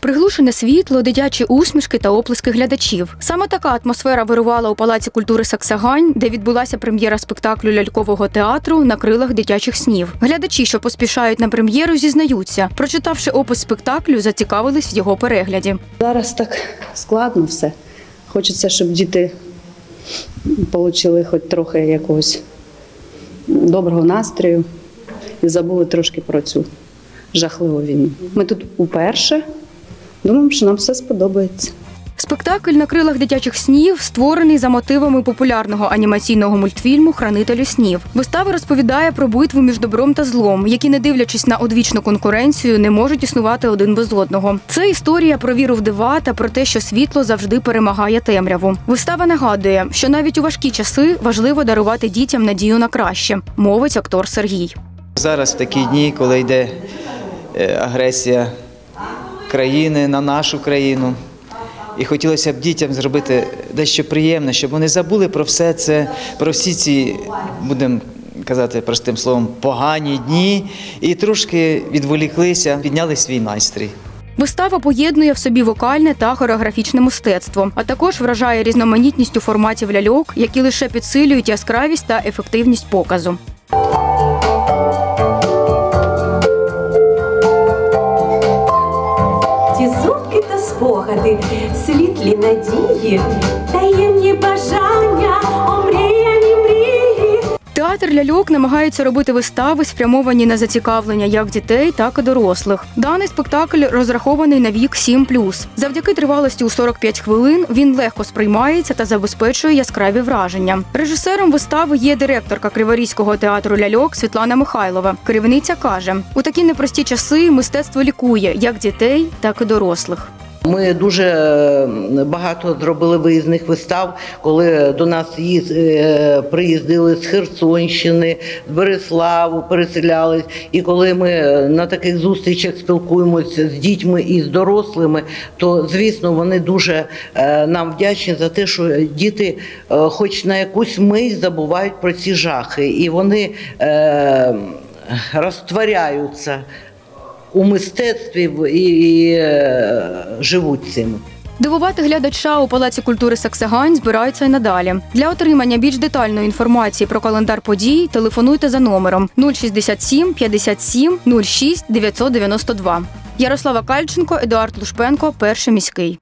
Приглушене світло, дитячі усмішки та оплески глядачів. Саме така атмосфера вирувала у Палаці культури Саксагань, де відбулася прем'єра спектаклю лялькового театру на крилах дитячих снів. Глядачі, що поспішають на прем'єру, зізнаються. Прочитавши опис спектаклю, зацікавились в його перегляді. Зараз так складно все. Хочеться, щоб діти отримали хоч трохи якогось доброго настрою і забули трошки про цю жахливу війну. Ми тут уперше. Думаємо, що нам все сподобається. Спектакль на крилах дитячих снів створений за мотивами популярного анімаційного мультфільму Хранителю снів. Вистава розповідає про битву між добром та злом, які, не дивлячись на одвічну конкуренцію, не можуть існувати один без одного. Це історія про віру в дива та про те, що світло завжди перемагає темряву. Вистава нагадує, що навіть у важкі часи важливо дарувати дітям надію на краще, мовить актор Сергій. Зараз в такі дні, коли йде е, агресія країни на нашу країну. І хотілося б дітям зробити дещо приємне, щоб вони забули про все це, про всі ці, будемо казати простим словом, погані дні, і трошки відволіклися, підняли свій настрій. Вистава поєднує в собі вокальне та хореографічне мистецтво, а також вражає різноманітністю форматів ляльок, які лише підсилюють яскравість та ефективність показу. Ті зубки та спогади, світлі надії, таємні бажання. Театр ляльок намагається робити вистави, спрямовані на зацікавлення як дітей, так і дорослих. Даний спектакль розрахований на вік 7+. Завдяки тривалості у 45 хвилин він легко сприймається та забезпечує яскраві враження. Режисером вистави є директорка Криворізького театру ляльок Світлана Михайлова. Керівниця каже: у такі непрості часи мистецтво лікує як дітей, так і дорослих. Ми дуже е, багато зробили виїзних вистав, коли до нас е, приїздили з Херсонщини, з Береславу, переселялись. І коли ми на таких зустрічах спілкуємося з дітьми і з дорослими, то звісно вони дуже е, нам вдячні за те, що діти, е, хоч на якусь мить, забувають про ці жахи, і вони е, розтворяються у мистецтві і, і е, живуть цим. Дивувати глядача у Палаці культури Саксагань збираються й надалі. Для отримання більш детальної інформації про календар подій телефонуйте за номером 067 57 06 992. Ярослава Кальченко, Едуард Лушпенко, перший міський.